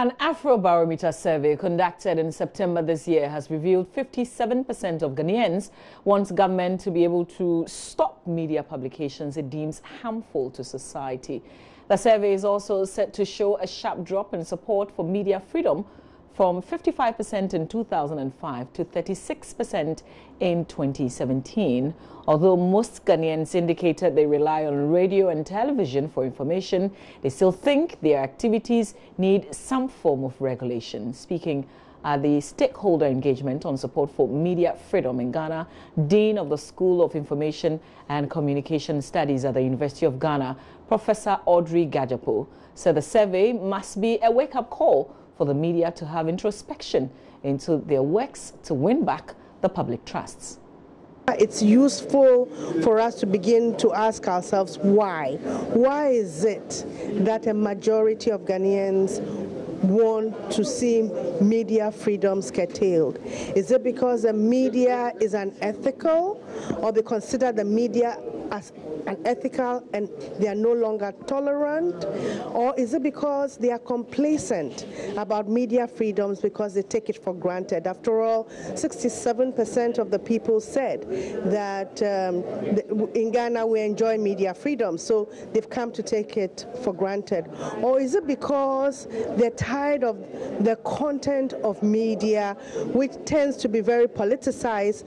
An Afrobarometer survey conducted in September this year has revealed 57% of Ghanaians want government to be able to stop media publications it deems harmful to society. The survey is also set to show a sharp drop in support for media freedom from 55% in 2005 to 36% in 2017. Although most Ghanaians indicated they rely on radio and television for information, they still think their activities need some form of regulation. Speaking at the stakeholder engagement on support for media freedom in Ghana, Dean of the School of Information and Communication Studies at the University of Ghana, Professor Audrey Gadzekpo, said the survey must be a wake-up call for the media to have introspection into their works to win back the public trusts. It's useful for us to begin to ask ourselves why. Why is it that a majority of Ghanaians want to see media freedoms curtailed? Is it because the media is unethical or they consider the media as unethical and they are no longer tolerant? Or is it because they are complacent about media freedoms because they take it for granted? After all, 67% of the people said that um, in Ghana we enjoy media freedom, so they've come to take it for granted. Or is it because they're tired of the content of media, which tends to be very politicized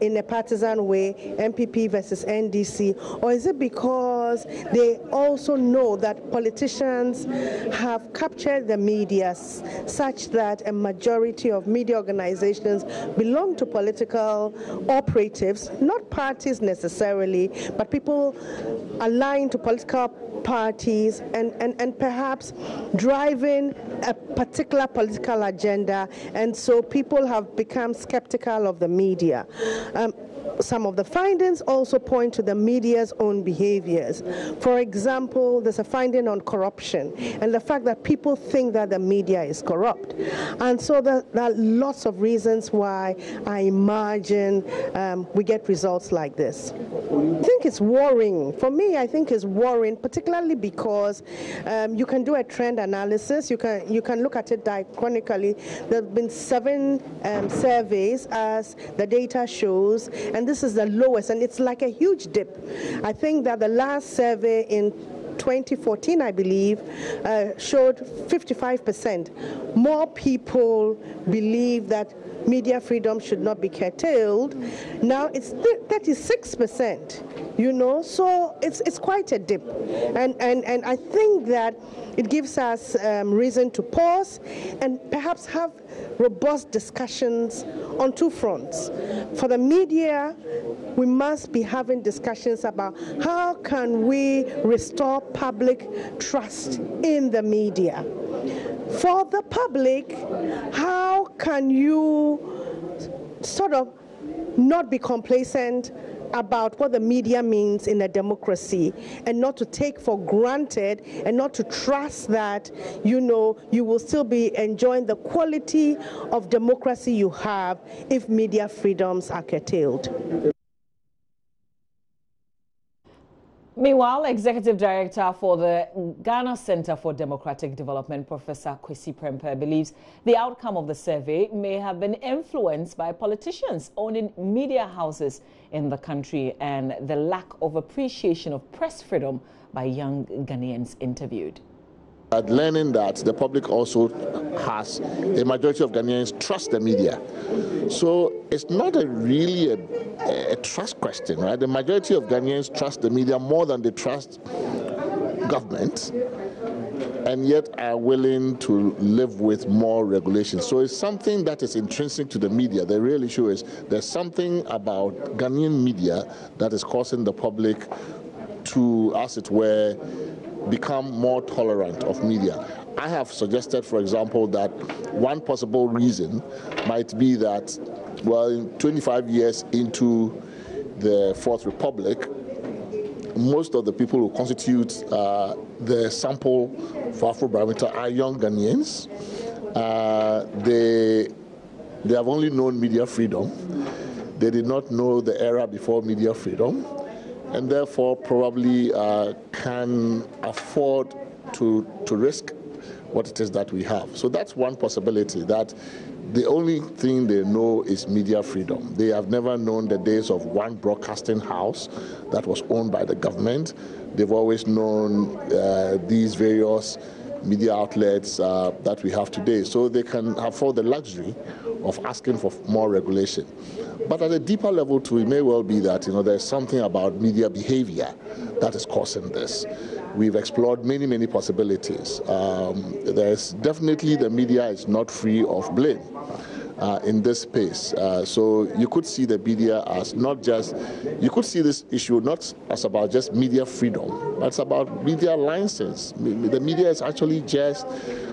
in a partisan way, NPP versus NDC? Or is it because they also know that politicians have captured the media such that a majority of media organizations belong to political operatives, not parties necessarily, but people aligned to political parties and, and, and perhaps driving a particular political agenda. And so people have become skeptical of the media. Um, some of the findings also point to the media's own behaviors. For example, there's a finding on corruption and the fact that people think that the media is corrupt. And so there, there are lots of reasons why I imagine um, we get results like this. I think it's worrying. For me, I think it's worrying, particularly because um, you can do a trend analysis. You can you can look at it diachronically. There have been seven um, surveys, as the data shows, and this is the lowest, and it's like a huge dip. I think that the last survey in 2014, I believe, uh, showed 55%. More people believe that media freedom should not be curtailed. Now it's 36%, you know, so it's, it's quite a dip. And, and, and I think that it gives us um, reason to pause and perhaps have robust discussions on two fronts. For the media, we must be having discussions about how can we restore public trust in the media. For the public, how can you sort of not be complacent about what the media means in a democracy and not to take for granted and not to trust that you know you will still be enjoying the quality of democracy you have if media freedoms are curtailed. Meanwhile, Executive Director for the Ghana Center for Democratic Development, Professor Kwesi Prempeh, believes the outcome of the survey may have been influenced by politicians owning media houses in the country and the lack of appreciation of press freedom by young Ghanaians interviewed. But Learning that the public also has a majority of Ghanaians trust the media. So it's not a really a, a, trust question, right? The majority of Ghanaians trust the media more than they trust government and yet are willing to live with more regulations. So it's something that is intrinsic to the media. The real issue is there's something about Ghanaian media that is causing the public to, as it were, become more tolerant of media. I have suggested, for example, that one possible reason might be that, well, 25 years into the Fourth Republic, most of the people who constitute uh, the sample for Afrobarometer are young Ghanaians. Uh, they, they have only known media freedom. They did not know the era before media freedom and therefore probably uh, can afford to, to risk what it is that we have. So that's one possibility that the only thing they know is media freedom. They have never known the days of one broadcasting house that was owned by the government. They've always known uh, these various media outlets uh, that we have today. So they can afford the luxury of asking for more regulation. But at a deeper level too, it may well be that you know there's something about media behavior that is causing this. We've explored many, many possibilities. Um, there's definitely the media is not free of blame. Uh, in this space. Uh, so you could see the media as not just, you could see this issue not as about just media freedom, but it's about media license. The media is actually just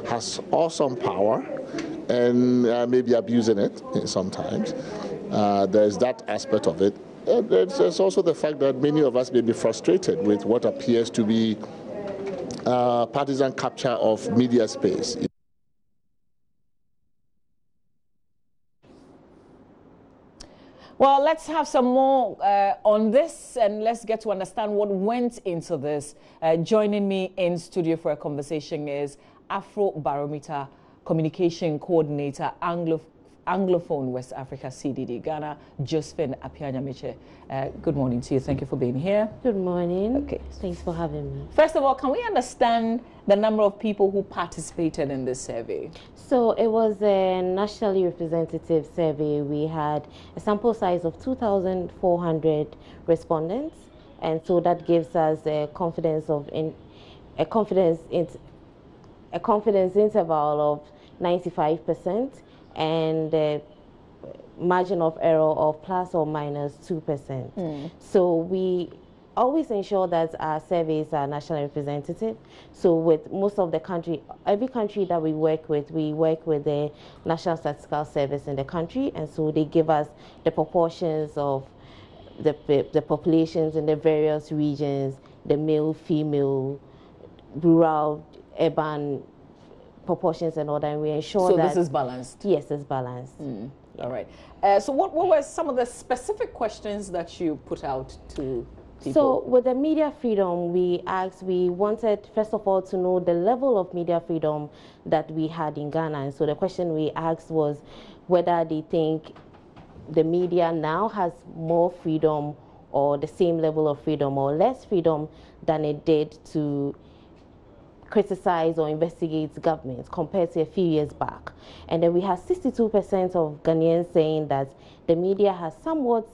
has awesome power and uh, maybe abusing it sometimes. Uh, there's that aspect of it. There's also the fact that many of us may be frustrated with what appears to be uh, partisan capture of media space. Well, let's have some more uh, on this and let's get to understand what went into this. Uh, joining me in studio for a conversation is Afrobarometer Communication Coordinator, Anglo Anglophone West Africa CDD Ghana, Josephine Appiah-Nyamekye. Uh, good morning to you. Thank you for being here. Good morning. Okay. Thanks for having me. First of all, can we understand the number of people who participated in this survey? So it was a nationally representative survey. We had a sample size of 2,400 respondents, and so that gives us a confidence of in a confidence in a confidence interval of 95 percent and the margin of error of plus or minus 2%. Mm. So we always ensure that our surveys are nationally representative. So with most of the country, every country that we work with, we work with the National Statistical Service in the country, and so they give us the proportions of the, the populations in the various regions, the male, female, rural, urban proportions and all that. And we ensure so that. So this is balanced? Yes, it's balanced. Mm. Yeah. All right. Uh, so what, what were some of the specific questions that you put out to People. So with the media freedom, we asked, we wanted first of all to know the level of media freedom that we had in Ghana. And so the question we asked was whether they think the media now has more freedom or the same level of freedom or less freedom than it did to criticize or investigate governments compared to a few years back. And then we have 62% of Ghanaians saying that the media has somewhat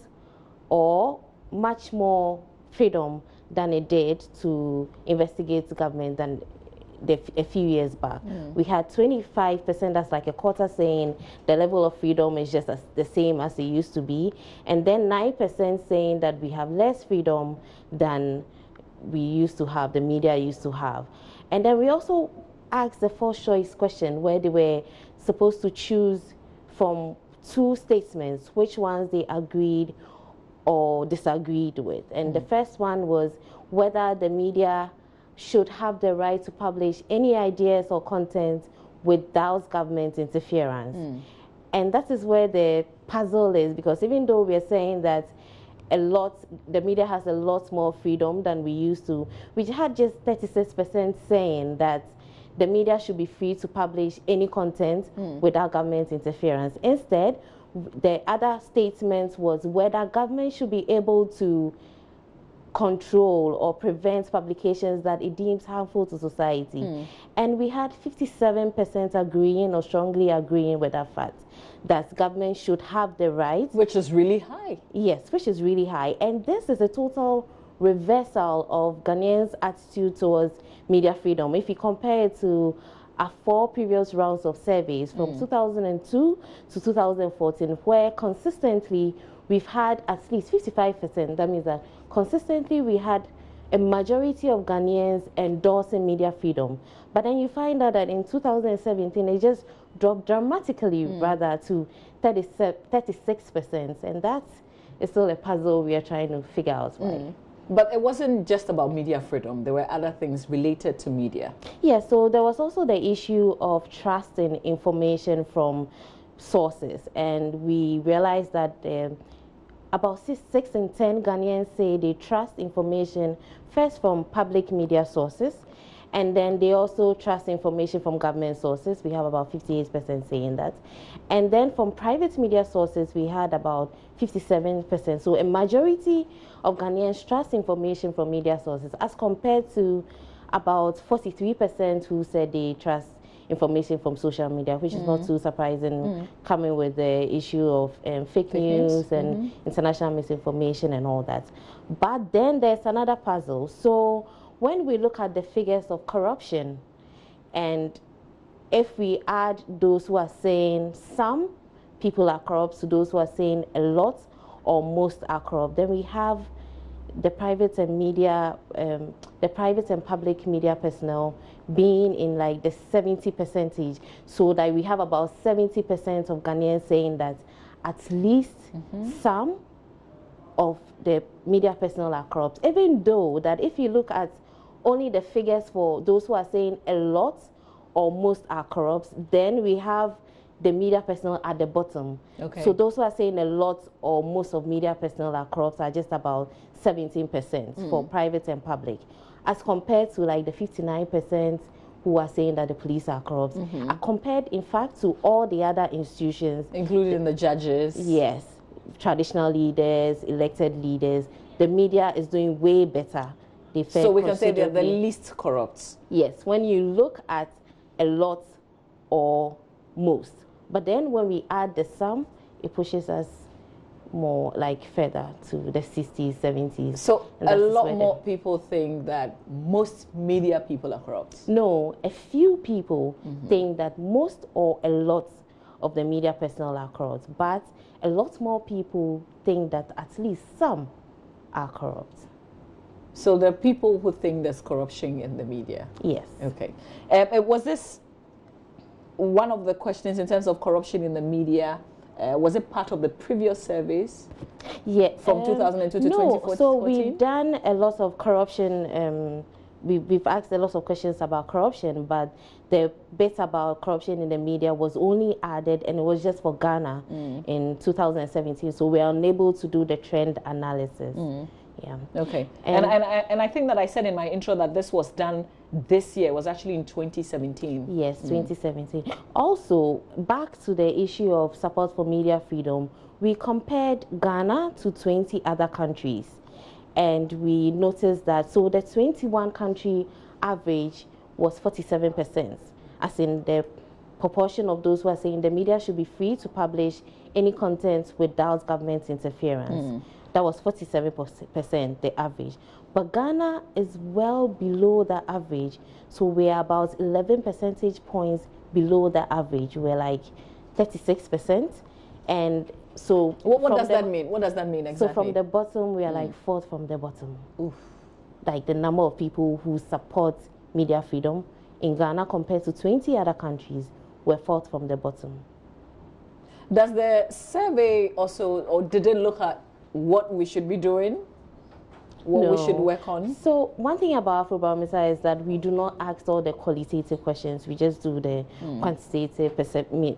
or much more freedom than it did to investigate government than the, a few years back. Mm. We had 25%, that's like a quarter, saying the level of freedom is just as, the same as it used to be. And then 9% saying that we have less freedom than we used to have, the media used to have. And then we also asked the first choice question where they were supposed to choose from two statements which ones they agreed or disagreed with. And mm. the first one was whether the media should have the right to publish any ideas or content without government interference. Mm. And that is where the puzzle is because even though we're saying that a lot, the media has a lot more freedom than we used to. We had just 36% saying that the media should be free to publish any content mm. without government interference. Instead, the other statement was whether government should be able to control or prevent publications that it deems harmful to society. Mm. And we had 57% agreeing or strongly agreeing with that fact that government should have the right. Which is really high. Yes, which is really high. And this is a total reversal of Ghanaians' attitude towards media freedom. If you compare it to our four previous rounds of surveys from mm. 2002 to 2014, where consistently we've had at least 55%. That means that consistently we had a majority of Ghanaians endorsing media freedom. But then you find out that in 2017, it just dropped dramatically, mm. rather, to 36%. And that is still a puzzle we are trying to figure out, right? Mm. But it wasn't just about media freedom. There were other things related to media. Yeah, so there was also the issue of trusting information from sources. And we realized that um, about six, six in 10 Ghanaians say they trust information first from public media sources And then they also trust information from government sources. We have about 58% saying that. And then from private media sources, we had about 57%. So a majority of Ghanaians trust information from media sources as compared to about 43% who said they trust information from social media, which is mm. not too surprising, mm. coming with the issue of um, fake, fake, news, news. and mm international misinformation and all that. But then there's another puzzle. So when we look at the figures of corruption, and if we add those who are saying some people are corrupt to those who are saying a lot or most are corrupt, then we have the private and media, um, the private and public media personnel being in like the 70 percentage, so that we have about 70 percent of Ghanaians saying that at least mm -hmm. some of the media personnel are corrupt. Even though that if you look at only the figures for those who are saying a lot or most are corrupt, then we have the media personnel at the bottom. Okay. So those who are saying a lot or most of media personnel are corrupt are just about 17% mm. for private and public, as compared to like the 59% who are saying that the police are corrupt. Mm -hmm. compared, in fact, to all the other institutions, including the judges. Yes, traditional leaders, elected leaders. The media is doing way better so we can say they're the least corrupt. Yes, when you look at a lot or most. But then when we add the sum, it pushes us more like further to the 60s, 70s. So a lot more people think that most media people are corrupt. No, a few people mm -hmm. think that most or a lot of the media personnel are corrupt, but a lot more people think that at least some are corrupt. So there are people who think there's corruption in the media. Yes. Okay. Um, uh, was this one of the questions in terms of corruption in the media? Uh, was it part of the previous surveys? Yeah. From um, 2002 to no, 2014? So we've done a lot of corruption. Um, we, we've asked a lot of questions about corruption, but the bit about corruption in the media was only added, and it was just for Ghana mm. in 2017. So we are unable to do the trend analysis. Mm. Yeah. Okay. And, and, and, I, and I think that I said in my intro that this was done this year, it was actually in 2017. Yes, mm. 2017. Also, back to the issue of support for media freedom, we compared Ghana to 20 other countries. And we noticed that, so the 21 country average was 47%, as in the proportion of those who are saying the media should be free to publish any content without government interference. Mm. That was 47%, the average. But Ghana is well below the average. So we're about 11 percentage points below the average. We're like 36%. And so. What, what does the, that mean? What does that mean exactly? So from the bottom, we are mm. like fourth from the bottom. Oof. Like the number of people who support media freedom in Ghana compared to 20 other countries, we're fourth from the bottom. Does the survey also, or did it look at what we should be doing, what no. we should work on? So one thing about Afrobarometer is that we do not ask all the qualitative questions. We just do the mm. quantitative percep-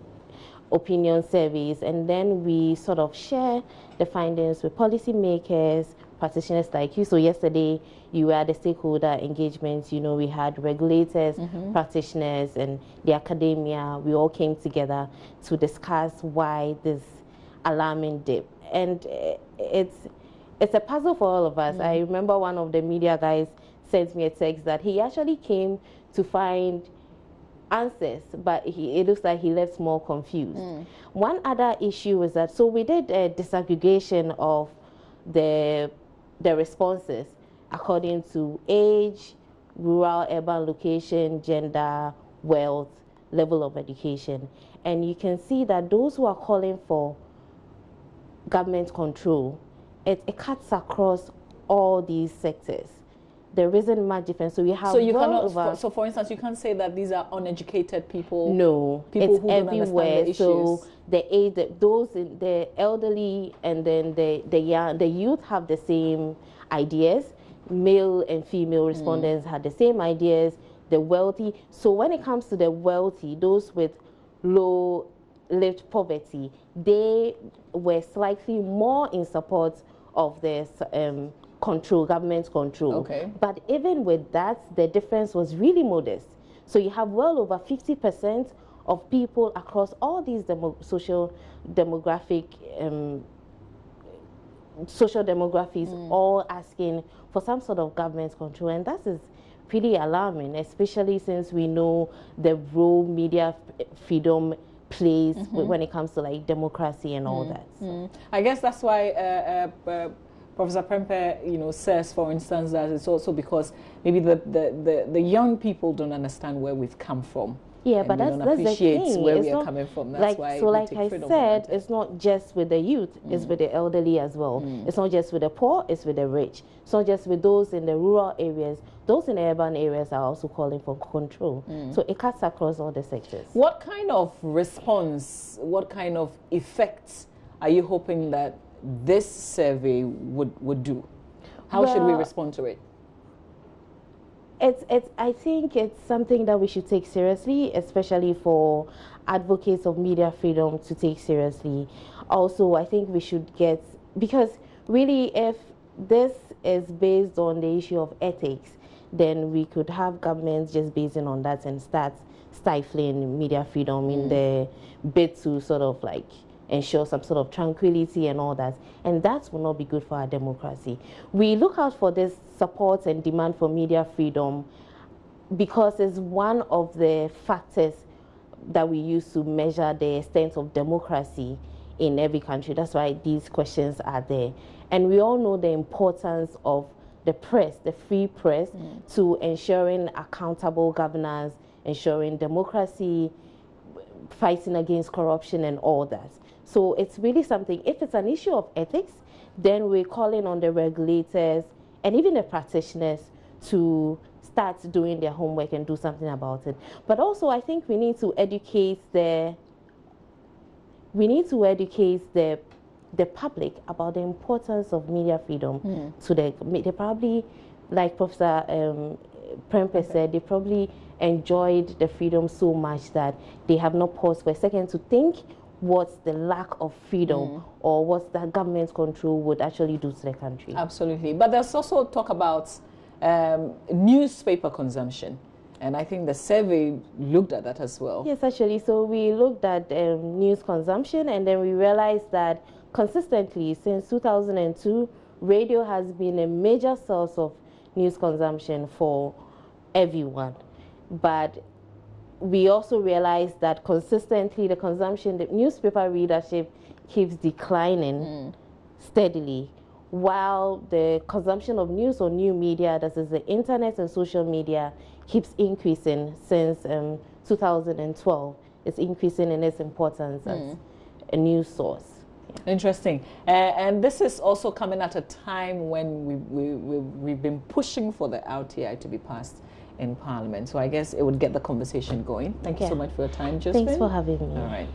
opinion surveys, and then we sort of share the findings with policymakers, practitioners like you. So yesterday you were at the stakeholder engagement. You know, we had regulators, mm -hmm. practitioners, and the academia. We all came together to discuss why this alarming dip and it's it's a puzzle for all of us. Mm. I remember one of the media guys sent me a text that he actually came to find answers, but he, it looks like he left more confused. Mm. One other issue is that so we did a disaggregation of the the responses according to age, rural, urban location, gender, wealth, level of education, and you can see that those who are calling for government control, it, it cuts across all these sectors. There isn't much difference. So we have so you cannot. For, so for instance, you can't say that these are uneducated people. No, people it's everywhere. The so the age, the, those the elderly, and then the the young, the youth have the same ideas. Male and female respondents mm. had the same ideas. The wealthy. So when it comes to the wealthy, those with low lived poverty, they were slightly more in support of this um, control, government control. Okay. But even with that, the difference was really modest. So you have well over 50% of people across all these demo social demographic um, social demographics mm. all asking for some sort of government control and that is pretty alarming especially since we know the role media freedom plays mm -hmm. when it comes to like democracy and all mm. that so. Mm. i guess that's why uh, uh, uh, Professor Prempeh, you know, says, for instance, that it's also because maybe the, the, the, the young people don't understand where we've come from. Yeah, but that's, that's the thing. where it's we are coming from. That's like, so, like I said, it's not just with the youth; mm. it's with the elderly as well. Mm. It's not just with the poor; it's with the rich. It's not just with those in the rural areas. Those in the urban areas are also calling for control. Mm. So it cuts across all the sectors. What kind of response? What kind of effects are you hoping that this survey would would do? How well, should we respond to it? It's it's I think it's something that we should take seriously, especially for advocates of media freedom to take seriously. Also, I think we should get because really if this is based on the issue of ethics, then we could have governments just basing on that and start stifling media freedom mm. in the bid to sort of like ensure some sort of tranquility and all that. And that will not be good for our democracy. We look out for this support and demand for media freedom because it's one of the factors that we use to measure the extent of democracy in every country. That's why these questions are there. And we all know the importance of the press, the free press, mm. to ensuring accountable governance, ensuring democracy, fighting against corruption, and all that. So it's really something, if it's an issue of ethics, then we're calling on the regulators and even the practitioners to start doing their homework and do something about it. But also, I think we need to educate the we need to educate the the public about the importance of media freedom mm. to the they probably like Professor um, Prempeh okay. said they probably enjoyed the freedom so much that they have not paused for a second to think what the lack of freedom mm. or what the government control would actually do to the country. Absolutely. But there's also talk about um, newspaper consumption. And I think the survey looked at that as well. Yes, actually. So we looked at um, news consumption and then we realized that consistently since 2002, radio has been a major source of news consumption for everyone. But we also realize that consistently the consumption, the newspaper readership keeps declining mm. steadily, while the consumption of news or new media, that is the internet and social media, keeps increasing since um, 2012. It's increasing in its importance mm. as a news source. Interesting. Uh, and this is also coming at a time when we, we, we, we've been pushing for the RTI to be passed in Parliament. So I guess it would get the conversation going. Thank you so much for your time, Josephine. Thanks for having me. All right.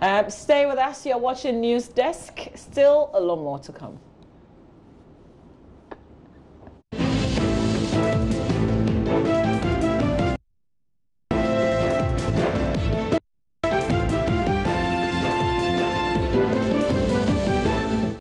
Uh, stay with us. You're watching News Desk. Still a lot more to come.